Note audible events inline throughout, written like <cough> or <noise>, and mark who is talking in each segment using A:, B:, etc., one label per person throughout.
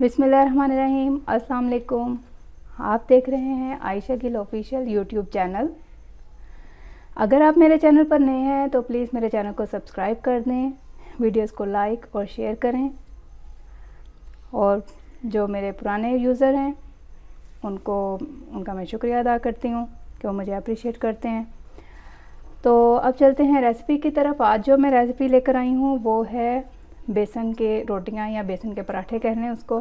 A: बिसमीम अस्सलाम आप देख रहे हैं Ayesha Gill official YouTube channel. अगर आप मेरे चैनल पर नए हैं तो प्लीज़ मेरे चैनल को सब्सक्राइब कर दें वीडियोस को लाइक और शेयर करें। और जो मेरे पुराने यूज़र हैं, उनको, उनका मैं शुक्रिया अदा करती हूँ कि वो मुझे अप्रिशिएट करते हैं। तो अब चलते हैं रेसिपी की तरफ़। आज जो मैं रेसिपी लेकर आई हूँ, वो है बेसन के रोटियाँ या बेसन के पराठे कह हैं उसको।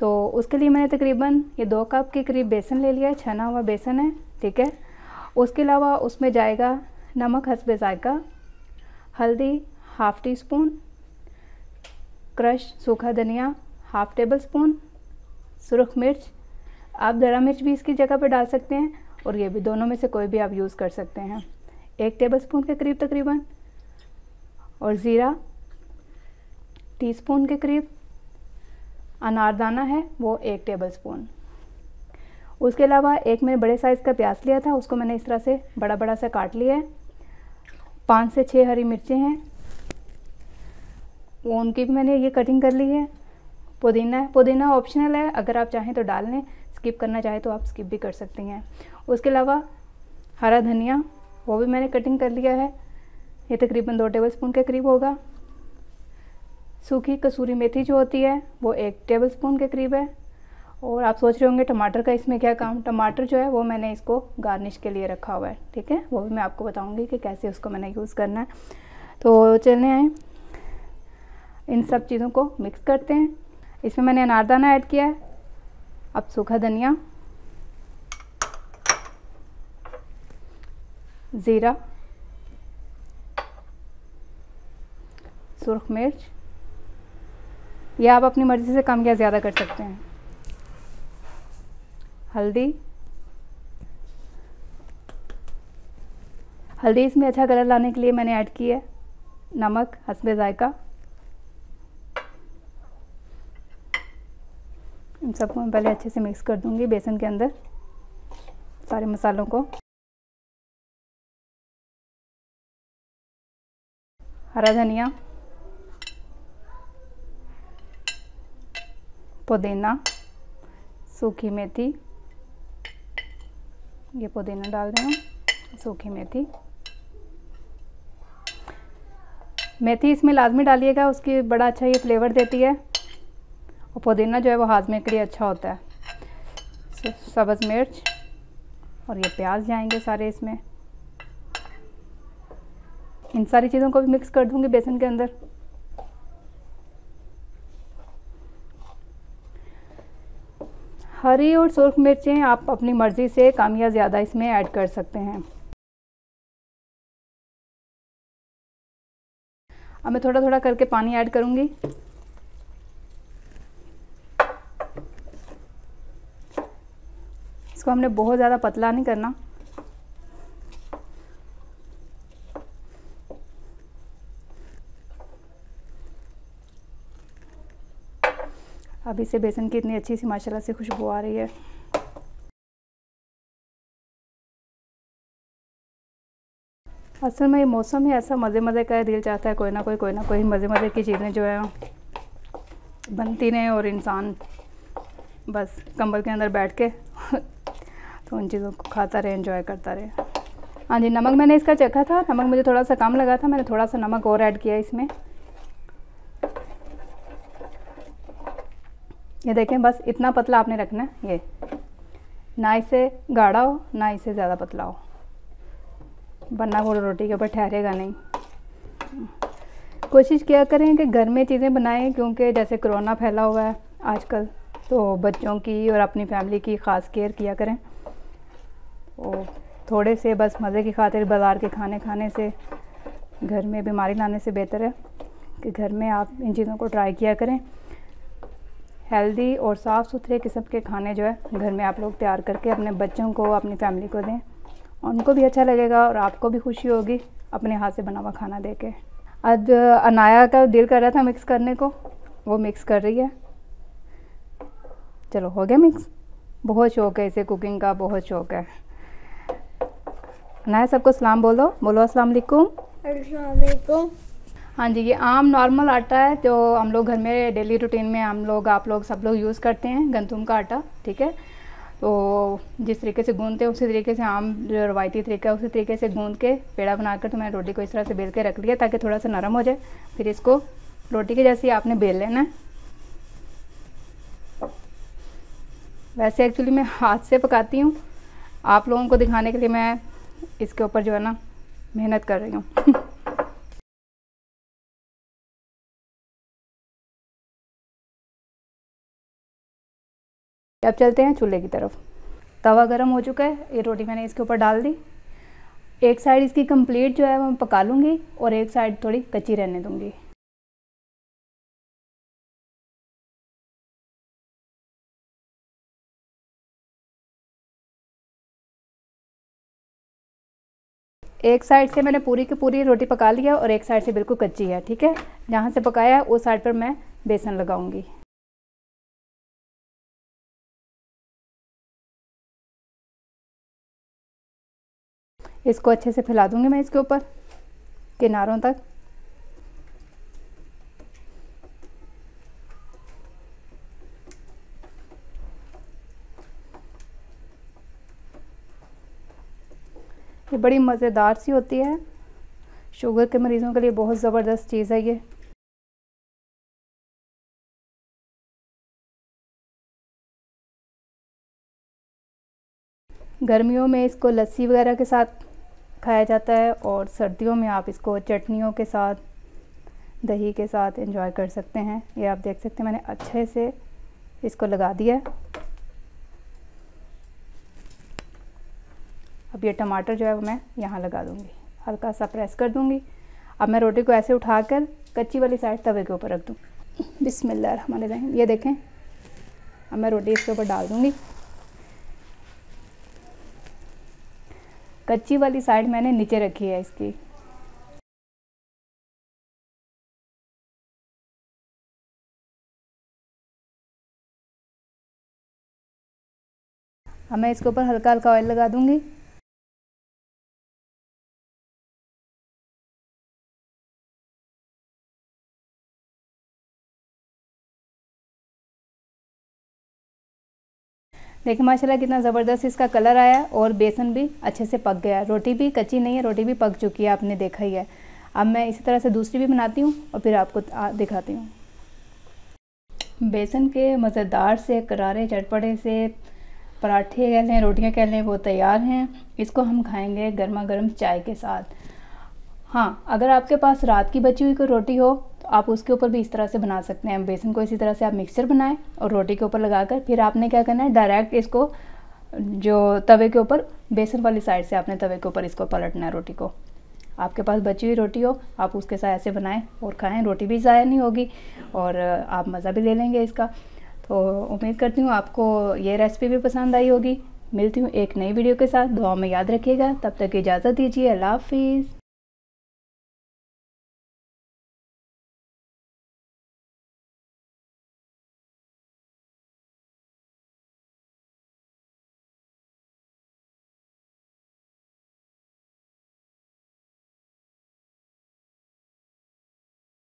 A: तो उसके लिए मैंने तकरीबन ये दो कप के करीब बेसन ले लिया है छना हुआ बेसन है, ठीक है। उसके अलावा उसमें जाएगा नमक हसबे जायका, हल्दी हाफ़ टी स्पून, क्रश सूखा धनिया हाफ़ टेबल स्पून, सुरख मिर्च। आप दरा मिर्च भी इसकी जगह पर डाल सकते हैं और ये भी दोनों में से कोई भी आप यूज़ कर सकते हैं। एक टेबल स्पून के करीब तकरीबन। और ज़ीरा टीस्पून के करीब। अनारदाना है, वो एक टेबल स्पून उसके अलावा एक मैंने बड़े साइज़ का प्याज लिया था, उसको मैंने इस तरह से बड़ा बड़ा सा काट लिया है। पाँच से छः हरी मिर्चें हैं। वो उनकी भी मैंने ये कटिंग कर ली है। पुदीना है, पुदीना ऑप्शनल है, अगर आप चाहें तो डाल लें स्किप करना चाहें तो आप स्किप भी कर सकती हैं। उसके अलावा हरा धनिया, वो भी मैंने कटिंग कर लिया है। ये तकरीबन दो टेबल स्पून के करीब होगा। सूखी कसूरी मेथी जो होती है, वो एक टेबल स्पून के करीब है। और आप सोच रहे होंगे, टमाटर का इसमें क्या काम? टमाटर जो है, वो मैंने इसको गार्निश के लिए रखा हुआ है, ठीक है? वो भी मैं आपको बताऊँगी कि कैसे उसको मैंने यूज़ करना है। तो चलने आए। इन सब चीज़ों को मिक्स करते हैं। इसमें मैंने अनारदाना ऐड किया है। अब सूखा धनिया। ज़ीरा। सुरख मिर्च। या आप अपनी मर्ज़ी से कम या ज़्यादा कर सकते हैं। हल्दी। हल्दी इसमें अच्छा कलर लाने के लिए मैंने ऐड की है। नमक, हसबे ज़ायका। इन सबको मैं पहले अच्छे से मिक्स कर दूँगी बेसन के अंदर, सारे मसालों को। हरा धनिया। पुदीना, सूखी मेथी, ये पुदीना डाल दें सूखी मेथी। मेथी इसमें लाजमी डालिएगा, उसकी बड़ा अच्छा ये फ्लेवर देती है। और पुदीना जो है वो हाजमे के लिए अच्छा होता है। सब्ज़ मिर्च और ये प्याज जाएँगे सारे इसमें। इन सारी चीज़ों को भी मिक्स कर दूँगी बेसन के अंदर। हरी और सुरख मिर्चें आप अपनी मर्ज़ी से कम या ज़्यादा इसमें ऐड कर सकते हैं। अब मैं थोड़ा थोड़ा करके पानी ऐड करूँगी। इसको हमने बहुत ज़्यादा पतला नहीं करना। अभी से बेसन की इतनी अच्छी सी माशाल्लाह से खुशबू आ रही है। असल में ये मौसम ही ऐसा मज़े मज़े का है दिल चाहता है, कोई ना कोई कोई ना कोई मज़े मज़े की चीज़ें जो है, बनती रहें और इंसान बस कंबल के अंदर बैठ के <laughs> तो उन चीज़ों को खाता रहे इंजॉय करता रहे। हाँ जी, नमक मैंने इसका चखा था, नमक मुझे थोड़ा सा कम लगा था, मैंने थोड़ा सा नमक और ऐड किया इसमें। ये देखें, बस इतना पतला आपने रखना है, ये। ना इसे गाढ़ा हो ना इसे ज़्यादा पतला हो वरना वो रोटी के ऊपर ठहरेगा नहीं। कोशिश किया करें कि घर में चीज़ें बनाएँ, क्योंकि जैसे कोरोना फैला हुआ है आजकल तो बच्चों की और अपनी फैमिली की ख़ास केयर किया करें। और थोड़े से बस मज़े की खातिर बाज़ार के खाने खाने से, घर में बीमारी लाने से बेहतर है। कि घर में आप इन चीज़ों को ट्राई किया करें। हेल्दी और साफ़ सुथरे किस्म के खाने जो है, घर में आप लोग तैयार करके अपने बच्चों को, अपनी फैमिली को दें। उनको भी अच्छा लगेगा और आपको भी खुशी होगी अपने हाथ से बना हुआ खाना दे के आज अनाया का दिल कर रहा था मिक्स करने को। वो मिक्स कर रही है। चलो, हो गया मिक्स बहुत शौक है इसे कुकिंग का, बहुत शौक है। अनाया सबको सलाम बोलो। बोलो वालेकुम। हाँ जी, ये आम नॉर्मल आटा है जो हम लोग घर में डेली रूटीन में हम लोग, आप लोग सब लोग यूज़ करते हैं गंदुम का आटा, ठीक है? तो जिस तरीके से गूंदते हैं, उसी तरीके से आम, जो रवायती तरीका है, उसी तरीके से गूंद के पेड़ा बनाकर तो मैंने रोटी को इस तरह से बेल के रख लिया ताकि थोड़ा सा नरम हो जाए। फिर इसको रोटी के जैसे आपने बेल लेना है। वैसे एक्चुअली मैं हाथ से पकाती हूँ। आप लोगों को दिखाने के लिए मैं इसके ऊपर जो है ना मेहनत कर रही हूँ। <laughs> अब चलते हैं चूल्हे की तरफ़। तवा गर्म हो चुका है, ये रोटी मैंने इसके ऊपर डाल दी। एक साइड इसकी कंप्लीट जो है मैं पका लूँगी और एक साइड थोड़ी कच्ची रहने दूँगी। एक साइड से मैंने पूरी की पूरी रोटी पका लिया और एक साइड से बिल्कुल कच्ची है, ठीक है? जहाँ से पकाया है, उस साइड पर मैं बेसन लगाऊँगी। इसको अच्छे से फैला दूँगी मैं इसके ऊपर, किनारों तक। ये बड़ी मज़ेदार सी होती है। शुगर के मरीज़ों के लिए बहुत ज़बरदस्त चीज़ है ये। गर्मियों में इसको लस्सी वगैरह के साथ खाया जाता है और सर्दियों में आप इसको चटनियों के साथ, दही के साथ एंजॉय कर सकते हैं। ये आप देख सकते हैं, मैंने अच्छे से इसको लगा दिया अब ये टमाटर जो है वो मैं यहाँ लगा दूँगी। हल्का सा प्रेस कर दूँगी। अब मैं रोटी को ऐसे उठाकर कच्ची वाली साइड तवे के ऊपर रख दूँ। बिस्मिल्लाह रहमान रहीम। ये देखें, अब मैं रोटी इसके ऊपर डाल दूँगी। कच्ची वाली साइड मैंने नीचे रखी है इसकी। अब मैं इसके ऊपर हल्का हल्का ऑयल लगा दूँगी। देखिए, माशाल्लाह कितना ज़बरदस्त इसका कलर आया और बेसन भी अच्छे से पक गया। रोटी भी कच्ची नहीं है, रोटी भी पक चुकी है, आपने देखा ही है। अब मैं इसी तरह से दूसरी भी बनाती हूँ और फिर आपको दिखाती हूँ। बेसन के मज़ेदार से, करारे, चटपटे से, पराठे कह लें, रोटियाँ कह लें, वो तैयार हैं। इसको हम खाएँगे गर्मा गर्म चाय के साथ। हाँ अगर आपके पास रात की बची हुई कोई रोटी हो आप उसके ऊपर भी इस तरह से बना सकते हैं। बेसन को इसी तरह से आप मिक्सचर बनाएँ और रोटी के ऊपर लगाकर फिर आपने क्या करना है डायरेक्ट इसको जो तवे के ऊपर, बेसन वाली साइड से आपने तवे के ऊपर इसको पलटना है रोटी को। आपके पास बची हुई रोटी हो, आप उसके साथ ऐसे बनाएँ और खाएँ। रोटी भी ज़ाया नहीं होगी और आप मज़ा भी ले लेंगे इसका। तो उम्मीद करती हूँ आपको ये रेसिपी भी पसंद आई होगी। मिलती हूँ एक नई वीडियो के साथ। दुआ में याद रखिएगा। तब तक इजाज़त दीजिए। अल्लाह हाफिज़।